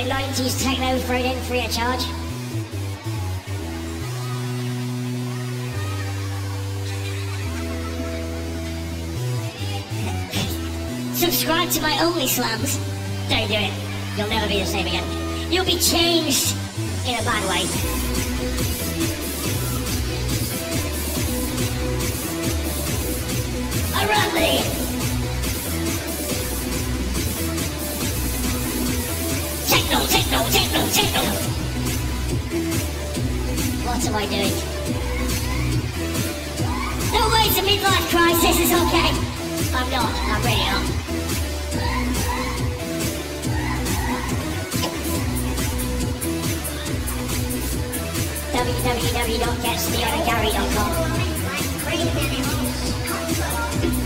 Of 90s techno thrown in free of charge. Subscribe to my only slams. Don't do it. You'll never be the same again. You'll be changed in a bad way. What am I doing? No way to midlife crisis is okay. I'm not. I'm really not. www.getsteelandgary.com